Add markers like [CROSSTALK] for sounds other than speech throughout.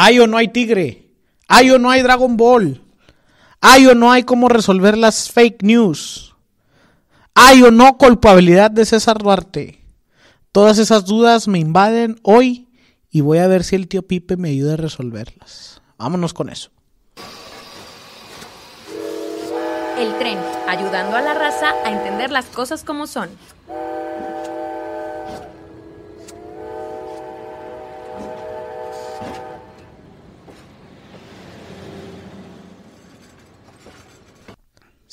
¿Hay o no hay Tigre? ¿Hay o no hay Dragon Ball? ¿Hay o no hay cómo resolver las fake news? ¿Hay o no culpabilidad de César Duarte? Todas esas dudas me invaden hoy y voy a ver si el tío Pipe me ayuda a resolverlas. Vámonos con eso. El tren, ayudando a la raza a entender las cosas como son.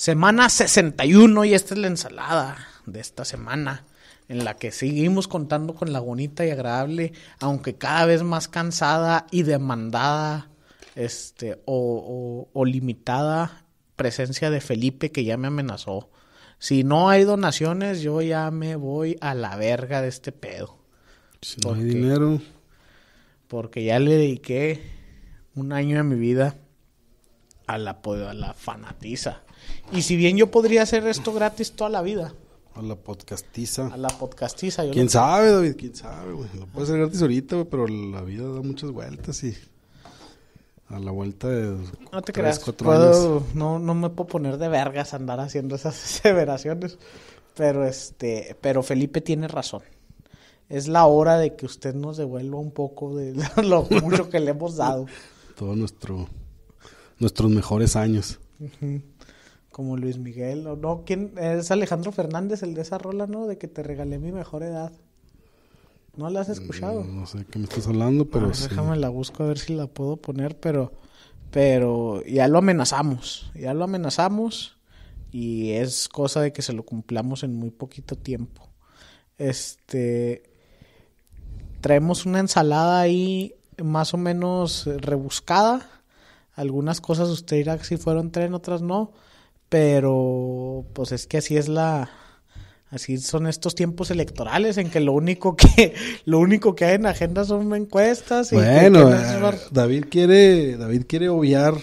Semana 61 y esta es la ensalada de esta semana en la que seguimos contando con la bonita y agradable, aunque cada vez más cansada y demandada este, o, o, limitada presencia de Felipe que ya me amenazó. Si no hay donaciones, yo ya me voy a la verga de este pedo. Si no hay dinero. Porque ya le dediqué un año de mi vida a la, a la fanatiza. Y si bien yo podría hacer esto gratis toda la vida. A la podcastiza. A la podcastiza. ¿Quién sabe, David? ¿Quién sabe, güey? Lo puede hacer gratis ahorita, güey, pero la vida da muchas vueltas y... A la vuelta de... No te creas. Puedo, no, no me puedo poner de vergas andar haciendo esas [LAUGHS] aseveraciones. Pero, este... Pero Felipe tiene razón. Es la hora de que usted nos devuelva un poco de [LAUGHS] lo mucho que le hemos dado. Todo nuestro... Nuestros mejores años como Luis Miguel, o no, ¿quién? Es Alejandro Fernández el de esa rola, ¿no? De que te regalé mi mejor edad. ¿No la has escuchado? No, sé qué me estás hablando, pero ah, Déjame la busco a ver si la puedo poner, pero, pero ya lo amenazamos, ya lo amenazamos y es cosa de que se lo cumplamos en muy poquito tiempo. Este, traemos una ensalada ahí más o menos rebuscada. Algunas cosas usted dirá que si fueron tren, otras no pero pues es que así es la así son estos tiempos electorales en que lo único que [LAUGHS] lo único que hay en agenda son encuestas y bueno eh, David quiere David quiere obviar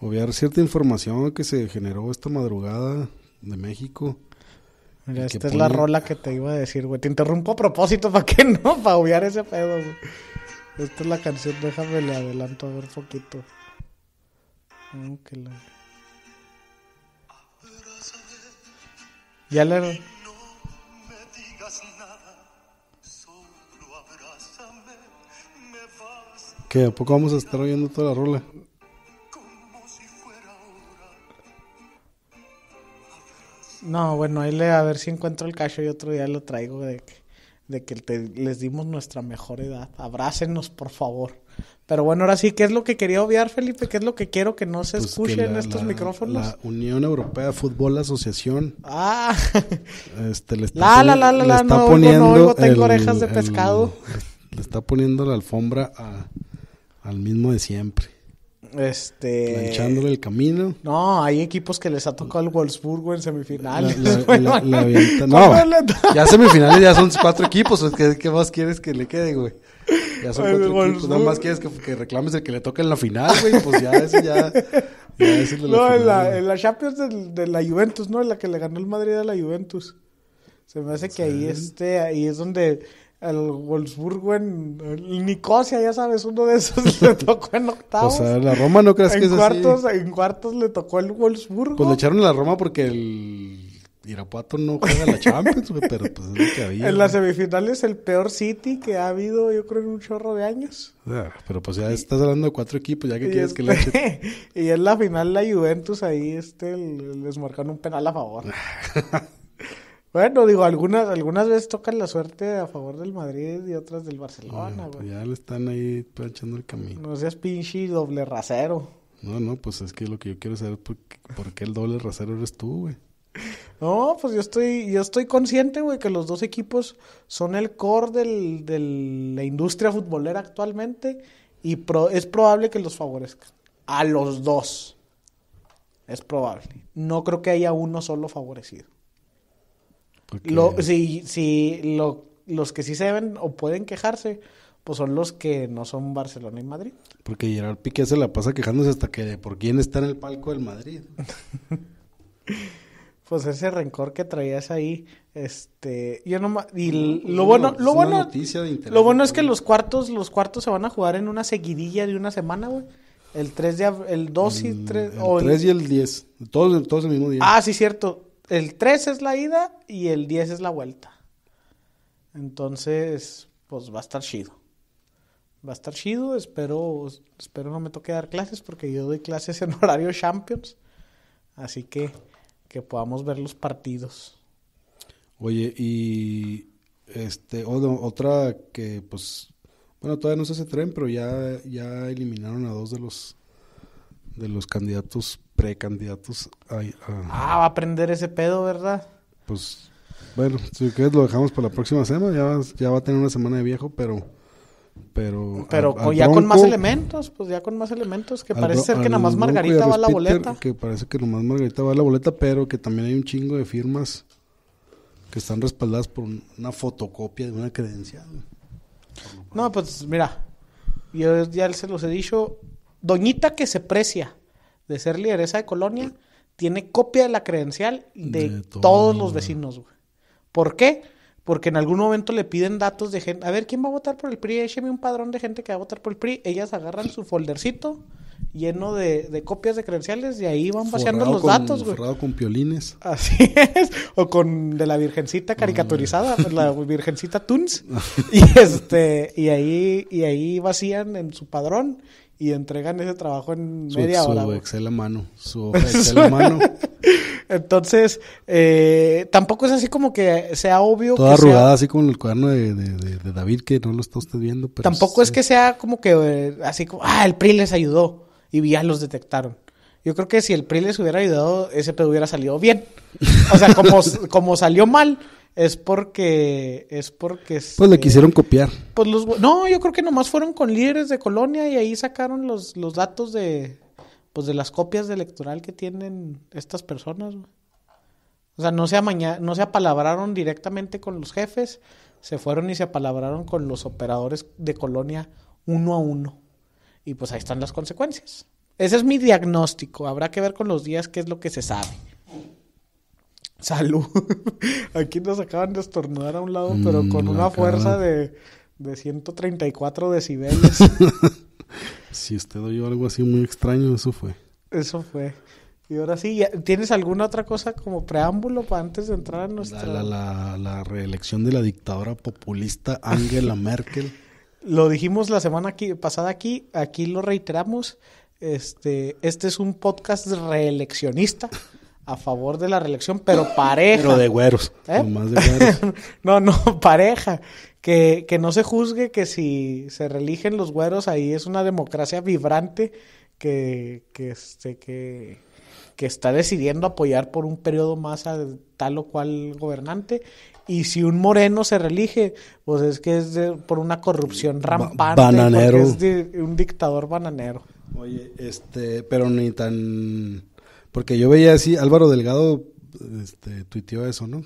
obviar cierta información que se generó esta madrugada de México Mira, esta es la rola que te iba a decir, güey. Te interrumpo a propósito, ¿para qué [LAUGHS] no? Para obviar ese pedo, güey. Esta es la canción, déjame le adelanto a ver poquito. la... Ya le... ¿Qué? ¿A poco vamos a estar oyendo toda la rola? No, bueno, ahí le a ver si encuentro el cacho y otro día lo traigo de que, de que les dimos nuestra mejor edad. Abrácenos, por favor. Pero bueno, ahora sí, ¿qué es lo que quería obviar, Felipe? ¿Qué es lo que quiero que no se pues escuche en estos micrófonos? La Unión Europea Fútbol Asociación. Ah. Este, le está, la, la, la, le está no, poniendo. No, tengo orejas de pescado. le está poniendo la alfombra a, al mismo de siempre. Este. Echándole el camino. No, hay equipos que les ha tocado el Wolfsburgo en semifinales. [LAUGHS] [LAUGHS] no, ya semifinales ya son cuatro equipos. ¿Qué, ¿Qué, más quieres que le quede, güey? Ya son cuatro equipos. Nada más quieres que, reclames el que le toque en la final, güey. Pues ya, eso ya. no, en, la, en la Champions de, la Juventus, ¿no? En la que le ganó el Madrid a la Juventus. Se me hace que ahí este, ahí es donde el Wolfsburgo en el Nicosia, ya sabes, uno de esos [LAUGHS] le tocó en octavos. O sea, la Roma no crees que es cuartos, así. En cuartos le tocó el Wolfsburgo. Pues le echaron a la Roma porque el Irapuato no juega la Champions, pero pues es lo que había. En las semifinales el peor City que ha habido, yo creo, en un chorro de años. Ah, pero pues ya estás hablando de cuatro equipos, ya que quieres que le echen. [LAUGHS] y en la final la Juventus ahí este les marcan un penal a favor. [LAUGHS] Bueno, digo, algunas, algunas veces tocan la suerte a favor del Madrid y otras del Barcelona, güey. ya le están ahí echando el camino. No seas pinche doble rasero. No, no, pues es que lo que yo quiero saber es por, por qué el doble rasero eres tú, güey. [LAUGHS] No, pues yo estoy, yo estoy consciente, güey, que los dos equipos son el core del, de la industria futbolera actualmente y es probable que los favorezcan. A los dos. Es probable. No creo que haya uno solo favorecido. Lo, si, si lo, los que sí se deben o pueden quejarse, pues son los que no son Barcelona y Madrid. Porque Gerard Piqué se la pasa quejándose hasta que por quién está en el palco del Madrid. [LAUGHS] pues ese rencor que traías ahí, este, yo no y lo bueno, lo bueno, lo bueno es que los cuartos, los cuartos se van a jugar en una seguidilla de una semana, güey. El 3 de el 2 y 3 el, el 3 y el 10, todos, todos el mismo día. Ah, sí, cierto. El 3 es la ida y el 10 es la vuelta. Entonces, pues va a estar chido. Va a estar chido, espero espero no me toque dar clases porque yo doy clases en [LAUGHS] horario Champions. Así que que podamos ver los partidos. Oye, y este otra que pues bueno, todavía no se hace tren, pero ya ya eliminaron a dos de los de los candidatos precandidatos a, Ah, va a aprender ese pedo, ¿verdad? Pues bueno, si quieres lo dejamos para la próxima semana, ya ya va a tener una semana de viejo, pero pero pero ya con más elementos, pues ya con más elementos, que parece ser que nada más Margarita va a la boleta. Que parece que más Margarita va a la boleta, pero que también hay un chingo de firmas que están respaldadas por una fotocopia de una credencial. No, pues mira, yo ya se los he dicho, Doñita que se precia de ser lideresa de colonia, tiene copia de la credencial de, todos los vecinos, güey. ¿Por qué? Porque en algún momento le piden datos de gente. A ver, ¿quién va a votar por el PRI? Écheme un padrón de gente que va a votar por el PRI. Ellas agarran su foldercito lleno de, copias de credenciales y ahí van vaciando los datos, güey. Forrado con piolines. Así es. O con de la virgencita caricaturizada, la virgencita Tunes. [LAUGHS] y este, y ahí, y ahí vacían en su padrón y entregan ese trabajo en media hora. Su Excel a mano. Su [LAUGHS] Excel a mano. [LAUGHS] Entonces, eh, tampoco es así como que sea obvio. Toda arrugada, así como el cuaderno de, David, que no lo está usted viendo. Pero tampoco es, que sea como que eh, así como, ah, el PRI les ayudó y ya los detectaron. Yo creo que si el PRI les hubiera ayudado, ese pedo hubiera salido bien. O sea, como, [LAUGHS] como salió mal, es porque es porque pues le quisieron copiar pues los no yo creo que nomás fueron con líderes de colonia y ahí sacaron los, los datos de pues de las copias de electoral que tienen estas personas. O sea, no se, no se apalabraron directamente con los jefes, se fueron y se apalabraron con los operadores de colonia uno a uno. Y pues ahí están las consecuencias. Ese es mi diagnóstico. Habrá que ver con los días qué es lo que se sabe. Salud. [LAUGHS] Aquí nos acaban de estornudar a un lado, pero con mm, una fuerza de, de 134 decibeles. [LAUGHS] Si usted oyó algo así muy extraño, eso fue. Eso fue. Y ahora sí, ¿tienes alguna otra cosa como preámbulo para antes de entrar a nuestra... La, reelección de la dictadora populista Angela [LAUGHS] Merkel. Lo dijimos la semana aquí, pasada aquí, aquí lo reiteramos. Este, este es un podcast reeleccionista a favor de la reelección, pero pareja. Pero de güeros. ¿Eh? Más de güeros. [LAUGHS] no, no, pareja que, que no se juzgue que si se religen los güeros ahí es una democracia vibrante que, que, este, que, que está decidiendo apoyar por un periodo más a tal o cual gobernante. Y si un moreno se relige, pues es que es por una corrupción rampante. Bananero. es un dictador bananero. Oye, este, pero ni tan... Porque yo veía así, Álvaro Delgado este, tuiteó eso, ¿no?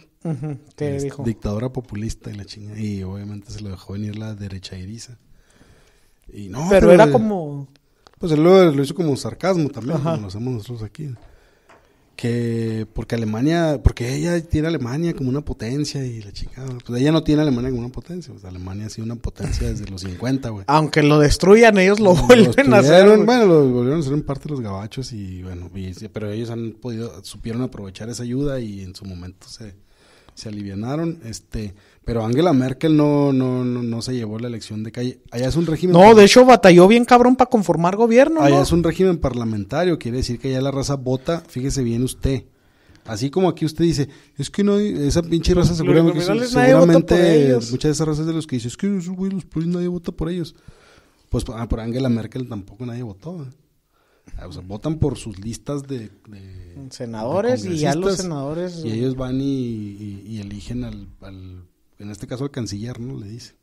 ¿Qué dijo? Dictadora populista y la chinga. Y obviamente se lo dejó venir la derecha iriza. Y no, pero, era como. Pues él lo, hizo como sarcasmo también, como lo hacemos nosotros aquí que porque Alemania, porque ella tiene Alemania como una potencia y la chica, pues ella no tiene Alemania como una potencia, pues Alemania ha sido una potencia desde los 50, güey. Aunque lo destruyan, ellos lo, vuelven a hacer. Bueno, lo volvieron a hacer en parte los gabachos y bueno, pero ellos han podido, supieron aprovechar esa ayuda y en su momento se, se alivianaron, este, pero Angela Merkel no, no, no, no, se llevó la elección de calle. Allá es un régimen. No, de hecho batalló bien cabrón para conformar gobierno. Allá es un régimen parlamentario, quiere decir que allá la raza vota, fíjese bien usted. Así como aquí usted dice, es que no hay, esa pinche raza seguramente, seguramente muchas de esas razas de los que dice, es que esos güey, los nadie vota por ellos. Pues ah, por Angela Merkel tampoco nadie votó. Ah, o sea, votan por sus listas de, senadores y ya los senadores. Y ellos van y, eligen al en este caso al canciller, ¿no? Le dice.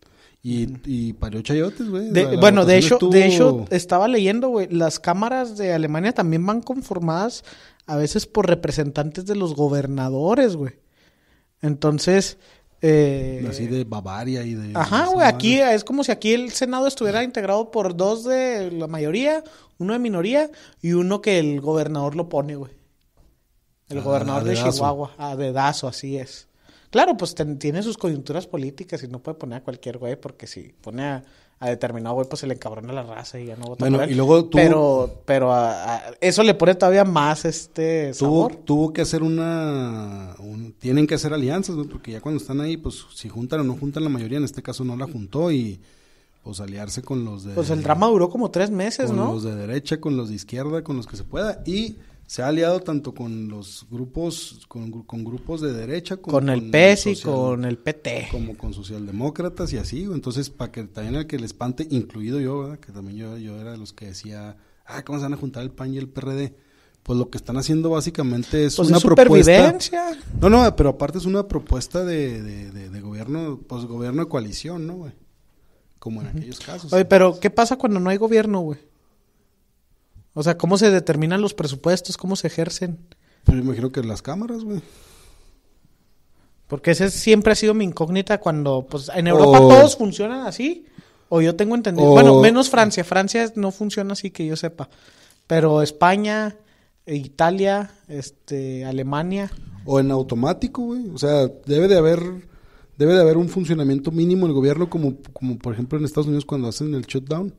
Y, y parió chayotes, güey. Bueno, de hecho, de hecho, estaba leyendo, güey, las cámaras de Alemania también van conformadas a veces por representantes de los gobernadores, güey. Entonces... Eh, Así de Bavaria y de... Ajá, güey, aquí es como si aquí el Senado estuviera integrado por dos de la mayoría, uno de minoría y uno que el gobernador lo pone, güey. El gobernador de Chihuahua. A dedazo, así es. Claro, pues tiene sus coyunturas políticas y no puede poner a cualquier güey porque si pone a, determinado güey pues se le encabrona la raza y ya no vota bueno, Y luego Pero, pero eso le pone todavía más este sabor. Tuvo, que hacer una... tienen que hacer alianzas, güey, porque ya cuando están ahí, pues si juntan o no juntan la mayoría, en este caso no la juntó y pues aliarse con los de... Pues el drama duró como tres meses, ¿no? Con los de derecha, con los de izquierda, con los que se pueda y se ha aliado tanto con los grupos, con, grupos de derecha, como con el PES y con el PT. Como con socialdemócratas y así, entonces para que también el que le espante, incluido yo, que también yo, yo era de los que decía, ah, ¿cómo se van a juntar el PAN y el PRD? Pues lo que están haciendo básicamente es pues una propuesta. No, no, pero aparte es una propuesta de, de, de, gobierno, pues gobierno de coalición, ¿no, güey? Como en aquellos casos. Oye, pero ¿qué pasa cuando no hay gobierno, güey? O sea, ¿cómo se determinan los presupuestos? ¿Cómo se ejercen? Pues yo imagino que las cámaras, güey. Porque ese siempre ha sido mi incógnita cuando, pues, en Europa todos funcionan así. O yo tengo entendido. Bueno, menos Francia. Francia no funciona así que yo sepa. Pero España, Italia, este, Alemania. O en automático, güey. O sea, debe de haber, debe de haber un funcionamiento mínimo del gobierno, como, como por ejemplo en Estados Unidos cuando hacen el shutdown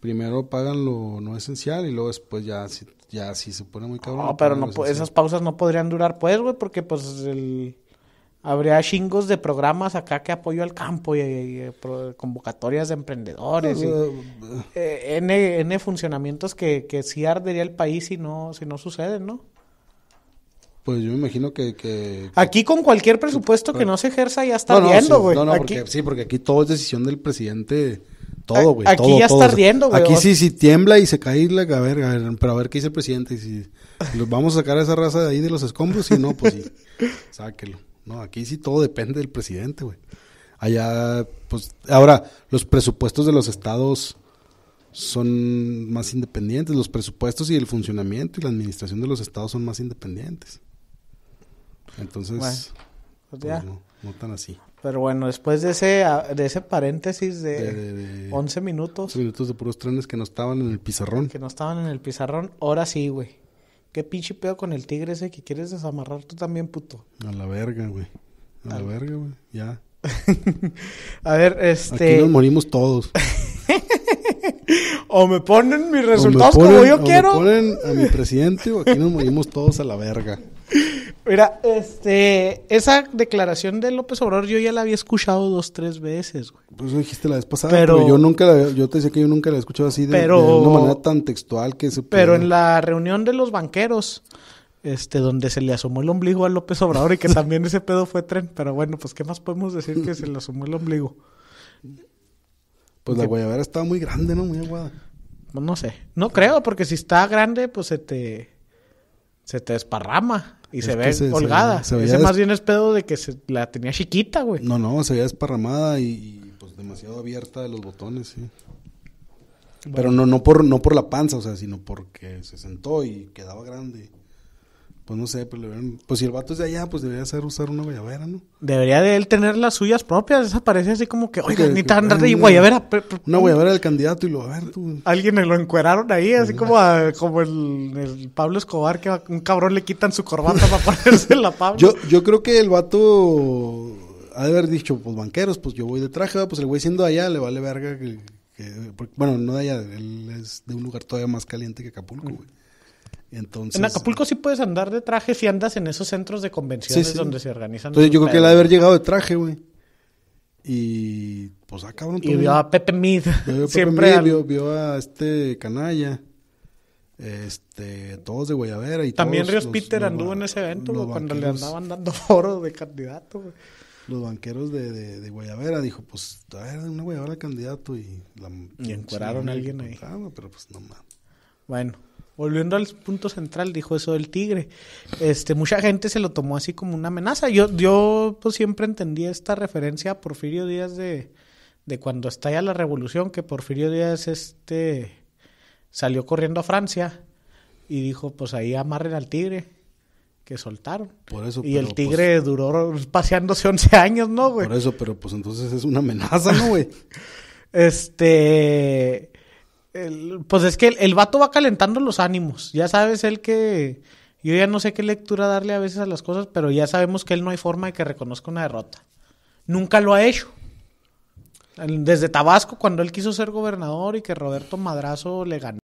Primero pagan lo no esencial y luego después ya, ya si se pone muy cabrón. No, pero no, esas pausas no podrían durar pues, güey, porque pues el, habría chingos de programas acá que apoyo al campo y, convocatorias de emprendedores y, eh, N, N, funcionamientos que, que sí ardería el país si no, si no suceden, ¿no? Pues yo me imagino que... aquí con cualquier presupuesto que no se ejerza ya está viendo, güey. No, no, porque, sí, porque aquí todo es decisión del presidente todo, güey. Aquí ya está ardiendo, güey. Aquí sí, si tiembla y se cae, la, a ver, a ver, pero a ver qué dice el presidente. Y si los vamos a sacar a esa raza de ahí de los escombros, si no, pues sí, [LAUGHS] sáquelo. No, aquí sí todo depende del presidente, güey. Allá, pues, ahora, los presupuestos de los estados son más independientes. Los presupuestos y el funcionamiento y la administración de los estados son más independientes. Entonces, pues pues no, no tan así. Pero bueno, después de ese, de ese paréntesis de, 11 minutos. 11 minutos de puros trenes que no estaban en el pizarrón. Que no estaban en el pizarrón. Ahora sí, güey. ¿Qué pinche pedo con el tigre ese que quieres desamarrar tú también, puto? A la verga, güey. A la verga, güey. Ya. [LAUGHS] a ver, este... Aquí nos morimos todos. [LAUGHS] o me ponen mis resultados como yo quiero. Me ponen a mi [LAUGHS] presidente o aquí nos morimos todos a la verga. Mira, este, esa declaración de López Obrador yo ya la había escuchado dos, tres veces, güey. Pues lo dijiste la vez pasada, pero, yo nunca la, yo te decía que yo nunca la he escuchado así de, una manera tan textual que se Pero en la reunión de los banqueros, este, donde se le asomó el ombligo a López Obrador y que [LAUGHS] también ese pedo fue tren, pero bueno, pues qué más podemos decir que se le asomó el ombligo. Pues la guayabera estaba muy grande, ¿no? Muy aguada. Pues no sé, no creo, porque si está grande, pues se te, se te desparrama. Y se ve holgada. Ese más bien es pedo de que se la tenía chiquita, güey. No, no, se veía desparramada y, pues demasiado abierta de los botones, sí. Pero no, no por, no por la panza, o sea, sino porque se sentó y quedaba grande. Pues no sé, pues, pues si el vato es de allá, pues debería ser usar una guayabera, ¿no? Debería de él tener las suyas propias. Esa parece así como que, oiga, ni tan de guayabera. Una guayabera del candidato y lo, a ver tú. Alguien lo encueraron ahí, así como, como el, Pablo Escobar, que a un cabrón le quitan su corbata para ponerse la [LAUGHS] Pablo. Yo, yo creo que el vato ha de haber dicho, pues banqueros, pues yo voy de traje, pues el güey siendo allá le vale verga que, bueno, no de allá, él es de un lugar todavía más caliente que Acapulco, güey. Entonces, en Acapulco sí puedes andar de traje si andas en esos centros de convenciones donde se organizan. Entonces yo creo que él ha de haber llegado de traje, güey. Y pues ah, cabrón. Y vio a Pepe Mid. [LAUGHS] Siempre vio, a este canalla. Este, todos de Guayavera y También Ríos Peter anduvo en ese evento cuando le andaban dando [LAUGHS] foro de candidato, güey. Los banqueros de, de, Guayavera dijo, pues, a ver, una Guayavera candidato y la, y encueraron a alguien ahí. pero pues no. Bueno, volviendo al punto central, dijo eso del tigre. Este, mucha gente se lo tomó así como una amenaza. Yo, yo pues siempre entendí esta referencia a Porfirio Díaz de, de cuando estalla la revolución, que Porfirio Díaz este salió corriendo a Francia y dijo, pues ahí amarren al tigre, que soltaron. Por eso, y el tigre pues duró paseándose 11 años, ¿no, güey? Por eso, pero pues entonces es una amenaza, ¿no, güey? [LAUGHS] este pues es que el, vato va calentando los ánimos. Ya sabes él que Yo ya no sé qué lectura darle a veces a las cosas, pero ya sabemos que él no hay forma de que reconozca una derrota. Nunca lo ha hecho. Desde Tabasco, cuando él quiso ser gobernador y que Roberto Madrazo le ganó